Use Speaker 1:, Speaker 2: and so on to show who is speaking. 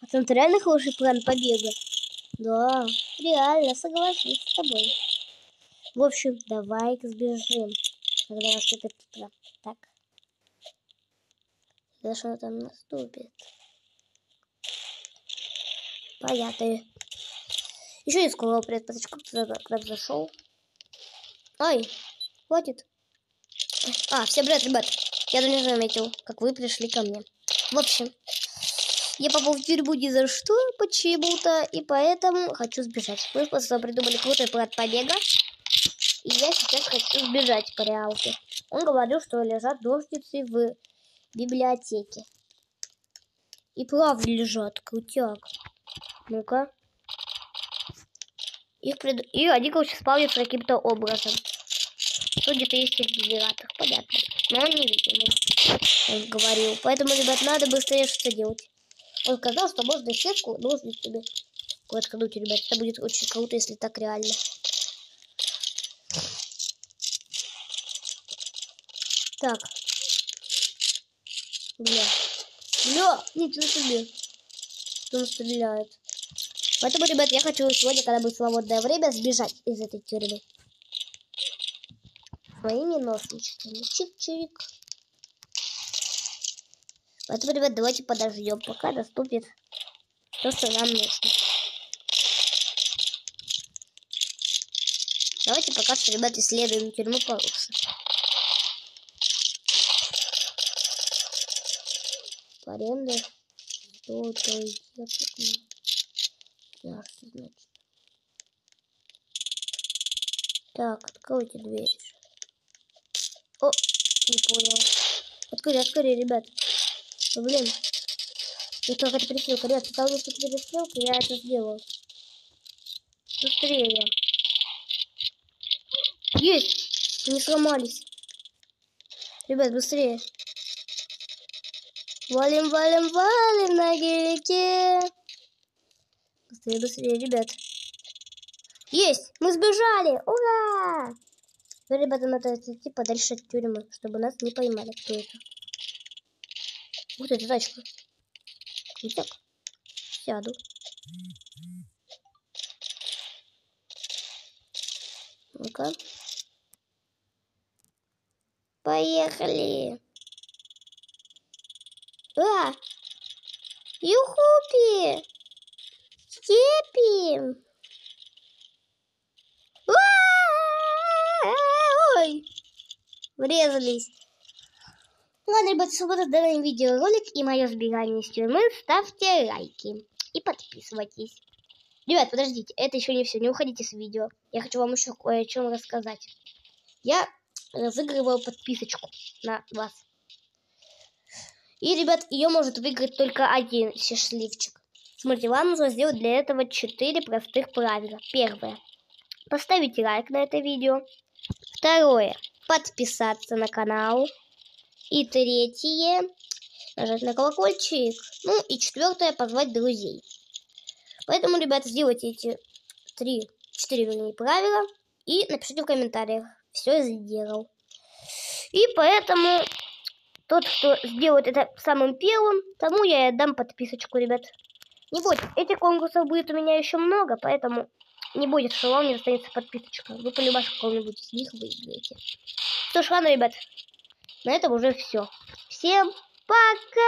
Speaker 1: Пацан, это реально хороший план побега. Да, реально, соглашусь с тобой. В общем, давай-ка сбежим. Когда наступит утро. Так. За что там наступит? Понятно. Еще не сказал привет, пацачку, кто зашел. Ай, хватит. А, всем привет, ребят. Я даже не заметил, как вы пришли ко мне. В общем, я попал в тюрьму ни за что, почему-то, и поэтому хочу сбежать. Мы просто придумали крутой план побега. И я сейчас хочу сбежать по реалке. Он говорил, что лежат ножницы в библиотеке. И правда лежат, крутяк. Ну-ка. Их пред... И они, короче, спавнятся каким-то образом. Что где-то есть их генератор, понятно. Но он невидимый, он говорил. Поэтому, ребят, надо быстрее что делать. Он сказал, что можно сетку ножницами воткнуть, ребят. Это будет очень круто, если так реально. Так. Бля. Бля, ничего себе. Кто стреляет. Поэтому, ребят, я хочу сегодня, когда будет свободное время, сбежать из этой тюрьмы. Своими ножничками. Чик-чирик. Поэтому, ребят, давайте подождем, пока наступит то, что нам нужно. Давайте пока что, ребят, исследуем тюрьму получше. Аренда. Что это идет? Ясно, значит. Так, откройте дверь. О, не понял. Открыли, открыли, ребят. Ну, блин. Только это перестрелка. Ребят, потому что перестрелка, я это сделал. Быстрее. Есть! Не сломались. Ребят, быстрее. Валим, валим, валим на гелике. Быстрее, быстрее, ребят. Есть! Мы сбежали! Ура! Теперь, ребята, надо идти подальше от тюрьмы, чтобы нас не поймали. Кто это? Ты, это тачка. Итак, сяду. Ну-ка. Поехали. А! Юхупи! Степи! Ой! Врезались. Ладно, ребята, свобода данный видеоролик и мое сбегание из тюрьмы. Ставьте лайки и подписывайтесь. Ребят, подождите, это еще не все, не уходите с видео. Я хочу вам еще кое о чем рассказать. Я разыгрываю подписочку на вас. И, ребят, ее может выиграть только один счастливчик. Смотрите, вам нужно сделать для этого 4 простых правила. Первое. Поставить лайк на это видео. Второе. Подписаться на канал. И третье. Нажать на колокольчик. Ну и четвертое. Позвать друзей. Поэтому, ребята, сделайте эти три, четыре, вернее, правила. И напишите в комментариях. Все сделал. И поэтому тот, кто сделает это самым первым, тому я и отдам подписочку, ребят. Не бойтесь, этих конкурсов будет у меня еще много, поэтому не будет, что вам не достанется подписочка. Вы полюбашь какого-нибудь из них выиграете. Что ж, ладно, ребят, на этом уже все. Всем пока!